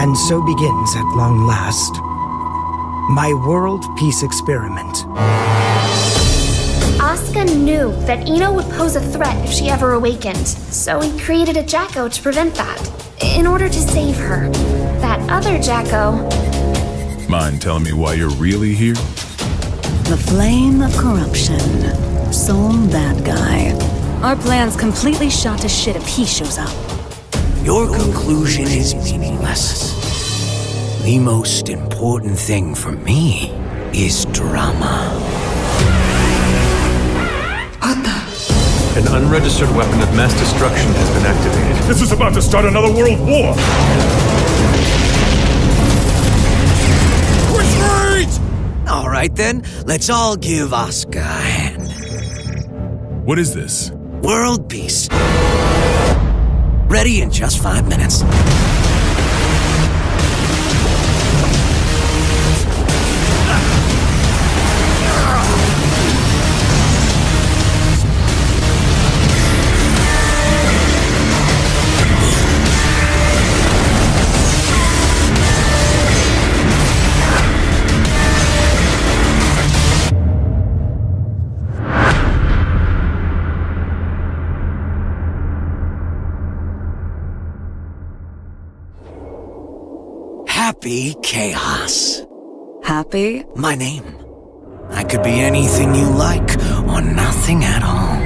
And so begins, at long last, my world peace experiment. Asuka knew that I-No would pose a threat if she ever awakened, so he created a Jack-O' to prevent that, in order to save her. That other Jack-O'. Mind telling me why you're really here? The flame of corruption. Sol Badguy. Our plan's completely shot to shit if he shows up. Your conclusion is meaningless. The most important thing for me is drama. Atta! An unregistered weapon of mass destruction has been activated. This is about to start another world war! Retreat! Alright then, let's all give Asuka a hand. What is this? World peace. Ready in just five minutes. Happy Chaos. Happy? My name. I could be anything you like, or nothing at all.